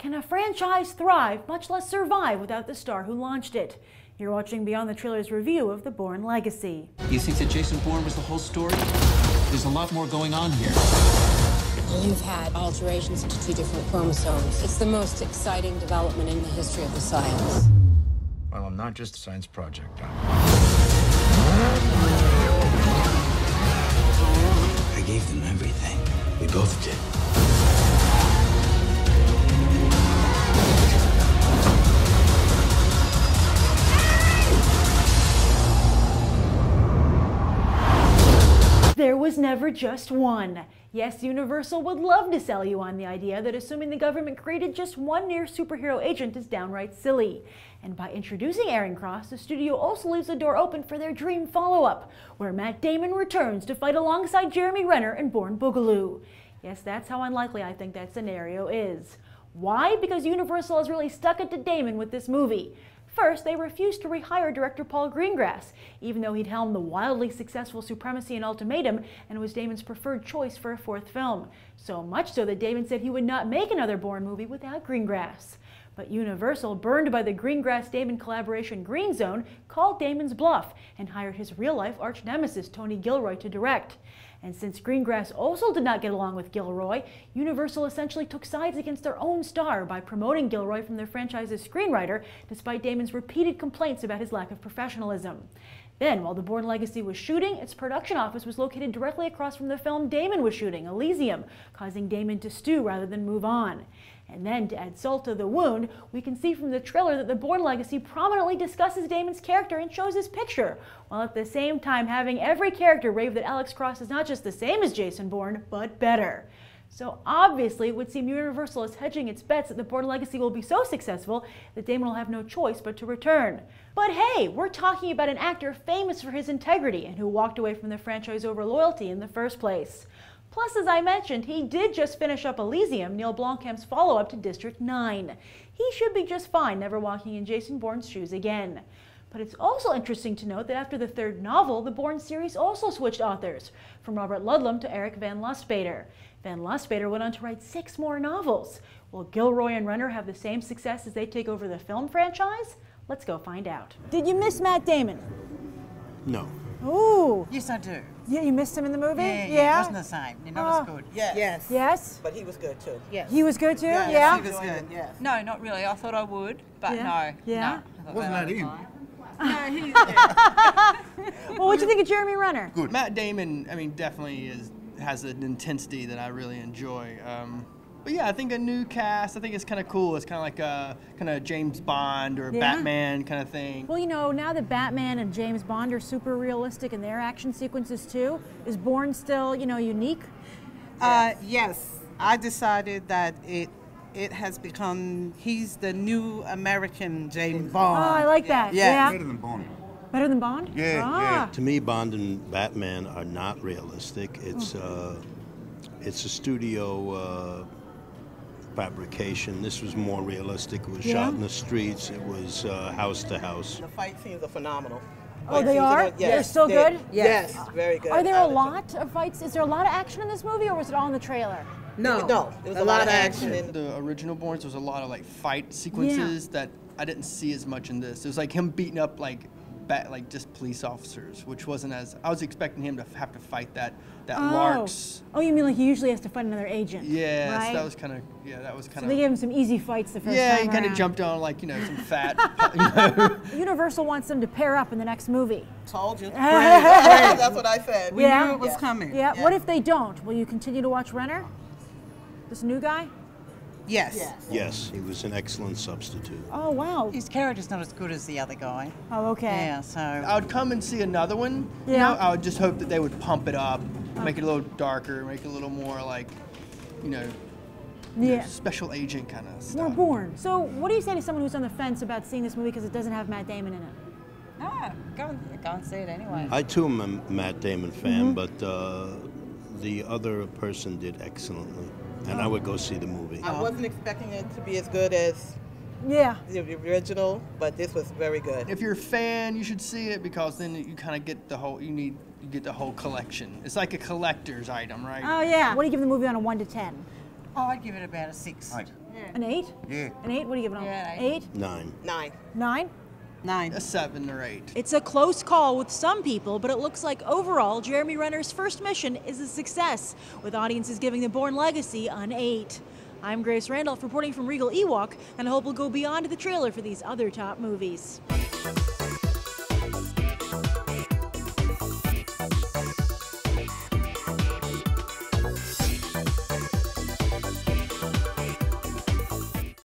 Can a franchise thrive, much less survive, without the star who launched it? You're watching Beyond the Trailer's review of The Bourne Legacy. You think that Jason Bourne was the whole story? There's a lot more going on here. You've had alterations to two different chromosomes. It's the most exciting development in the history of the science. Well, I'm not just a science project, Doc. Was never just one. Yes, Universal would love to sell you on the idea that assuming the government created just one near superhero agent is downright silly. And by introducing Aaron Cross, the studio also leaves the door open for their dream follow up, where Matt Damon returns to fight alongside Jeremy Renner and Bourne Boogaloo. Yes, that's how unlikely I think that scenario is. Why? Because Universal has really stuck it to Damon with this movie. First, they refused to rehire director Paul Greengrass, even though he'd helmed the wildly successful Supremacy and Ultimatum and was Damon's preferred choice for a fourth film. So much so that Damon said he would not make another Bourne movie without Greengrass. But Universal, burned by the Greengrass Damon collaboration Green Zone, called Damon's bluff and hired his real life arch nemesis Tony Gilroy to direct. And since Greengrass also did not get along with Gilroy, Universal essentially took sides against their own star by promoting Gilroy from their franchise's screenwriter, despite Damon's repeated complaints about his lack of professionalism. Then, while The Bourne Legacy was shooting, its production office was located directly across from the film Damon was shooting, Elysium, causing Damon to stew rather than move on. And then, to add salt to the wound, we can see from the trailer that the Bourne Legacy prominently discusses Damon's character and shows his picture, while at the same time having every character rave that Alex Cross is not just the same as Jason Bourne, but better. So obviously, it would seem Universal is hedging its bets that the Bourne Legacy will be so successful that Damon will have no choice but to return. But hey, we're talking about an actor famous for his integrity and who walked away from the franchise over loyalty in the first place. Plus, as I mentioned, he did just finish up Elysium, Neill Blomkamp's follow-up to District 9. He should be just fine never walking in Jason Bourne's shoes again. But it's also interesting to note that after the third novel, the Bourne series also switched authors, from Robert Ludlum to Eric Van Lustbader. Van Lustbader went on to write six more novels. Will Gilroy and Renner have the same success as they take over the film franchise? Let's go find out. Did you miss Matt Damon? No. Ooh. Yes, I do. Yeah, you missed him in the movie? Yeah, yeah, It wasn't the same. You're not Oh. as good. Yes. Yes. Yes? But he was good too. Yes. He was good too? Yes, yeah? He was good. Yes. No, not really. I thought I would, but Yeah? no. Yeah? No. Wasn't that was him? No, he's yeah. Well, what'd you think of Jeremy Renner? Good. Matt Damon, I mean, definitely is has an intensity that I really enjoy. Um, but yeah, I think a new cast. I think it's kind of cool. It's kind of like a kind of James Bond or Yeah. Batman kind of thing. Well, you know, now that Batman and James Bond are super realistic in their action sequences too, is Bourne still, you know, unique? Uh, yes. I decided that it it has become he's the new American James Bond. Oh, I like that. Yeah. Yeah. Better than Bond. Better than Bond? Yeah, ah. To me, Bond and Batman are not realistic. It's uh, it's a studio uh, fabrication. This was more realistic. It was Yeah? shot in the streets. It was uh, house to house. The fight scenes are phenomenal. Oh, Fight they scenes are? yes, They're still they- good? Yes, very good. Are there a lot of fights? Is there a lot of action in this movie, or was it all in the trailer? No, no, it was a, lot, of action. in- The original Bournes was a lot of like fight sequences that I didn't see as much in this. It was like him beating up like bat, like just police officers, which wasn't as I was expecting him to have to fight that that Oh. Larks. Oh, you mean like he usually has to fight another agent? Yeah, Right? so that was kind of yeah, that was so kind they of gave him some easy fights the first yeah. time Yeah, He kind of jumped on like you know some fat. you know. Universal wants them to pair up in the next movie. Told you. That's what I said. We yeah. knew it was coming. Yeah. What if they don't? Will you continue to watch Renner? This new guy? Yes. Yes, he was an excellent substitute. Oh wow. His character's not as good as the other guy. Oh okay. Yeah, so. I would come and see another one. You Yeah. know, I would just hope that they would pump it up, make it a little darker, make it a little more like, you know, you know, Yeah. special agent kind of More stuff. Bourne. So, what do you say to someone who's on the fence about seeing this movie because it doesn't have Matt Damon in it? No, go and, go and see it anyway. I too am a Matt Damon fan, but uh, the other person did excellently, and I oh. would go see the movie. I wasn't expecting it to be as good as Yeah. the original, but this was very good. If you're a fan, you should see it because then you kind of get the whole. You need you get the whole collection. It's like a collector's item, right? Oh yeah. What do you give the movie on a one to ten? Oh, I'd give it about a six. Right. An eight? Yeah. An eight? What are you giving it? Yeah, an eight. Nine. Nine. Nine? Nine. A seven or eight. It's a close call with some people, but it looks like overall Jeremy Renner's first mission is a success, with audiences giving The Bourne Legacy an 8. I'm Grace Randolph reporting from Regal E-Walk, and I hope we'll go beyond the trailer for these other top movies.